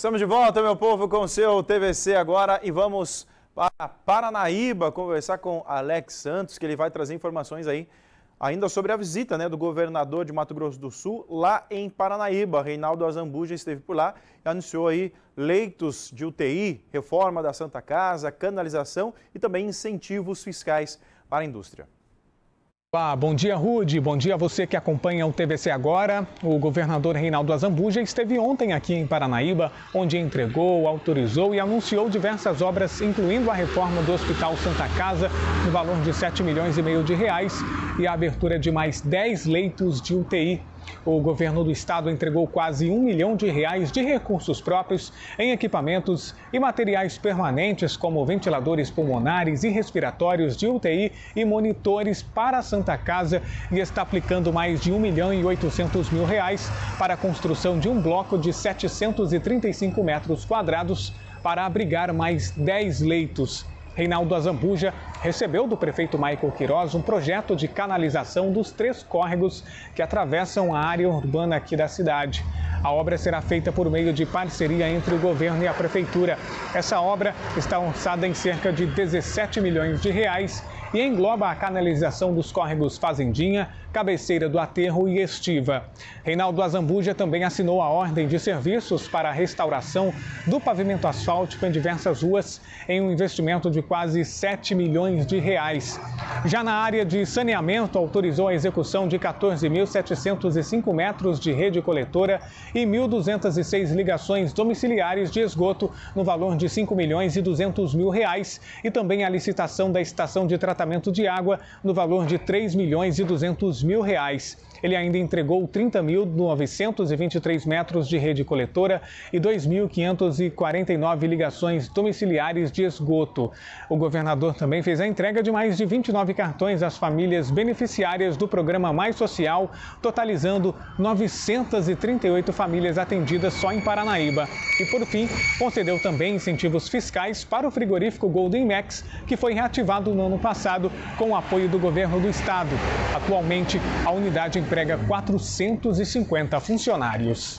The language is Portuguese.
Estamos de volta, meu povo, com o seu TVC agora e vamos para Paranaíba conversar com Alex Santos, que ele vai trazer informações aí ainda sobre a visita né, do governador de Mato Grosso do Sul lá em Paranaíba. Reinaldo Azambuja esteve por lá e anunciou aí leitos de UTI, reforma da Santa Casa, canalização e também incentivos fiscais para a indústria. Olá, bom dia, Rude. Bom dia a você que acompanha o TVC agora. O governador Reinaldo Azambuja esteve ontem aqui em Paranaíba, onde entregou, autorizou e anunciou diversas obras, incluindo a reforma do Hospital Santa Casa, no valor de 7 milhões e meio de reais, e a abertura de mais 10 leitos de UTI o governo do estado entregou quase um milhão de reais de recursos próprios em equipamentos e materiais permanentes, como ventiladores pulmonares e respiratórios de UTI e monitores para a Santa Casa e está aplicando mais de um milhão e oitocentos mil reais para a construção de um bloco de 735 metros quadrados para abrigar mais 10 leitos. Reinaldo Azambuja recebeu do prefeito Michael Queiroz um projeto de canalização dos três córregos que atravessam a área urbana aqui da cidade. A obra será feita por meio de parceria entre o governo e a prefeitura. Essa obra está orçada em cerca de 17 milhões de reais e engloba a canalização dos córregos Fazendinha, Cabeceira do Aterro e Estiva. Reinaldo Azambuja também assinou a ordem de serviços para a restauração do pavimento asfáltico em diversas ruas, em um investimento de quase 7 milhões de reais. Já na área de saneamento, autorizou a execução de 14.705 metros de rede coletora e 1.206 ligações domiciliares de esgoto, no valor de 5 milhões e 200 mil reais, e também a licitação da estação de tratamento de água, no valor de 3 milhões e 200 mil reais. Ele ainda entregou 30.923 metros de rede coletora e 2.549 ligações domiciliares de esgoto. O governador também fez a entrega de mais de 29 cartões às famílias beneficiárias do programa Mais Social, totalizando 938 famílias atendidas só em Paranaíba. E, por fim, concedeu também incentivos fiscais para o frigorífico Golden Max, que foi reativado no ano passado com o apoio do governo do estado. Atualmente, a unidade emprega 450 funcionários.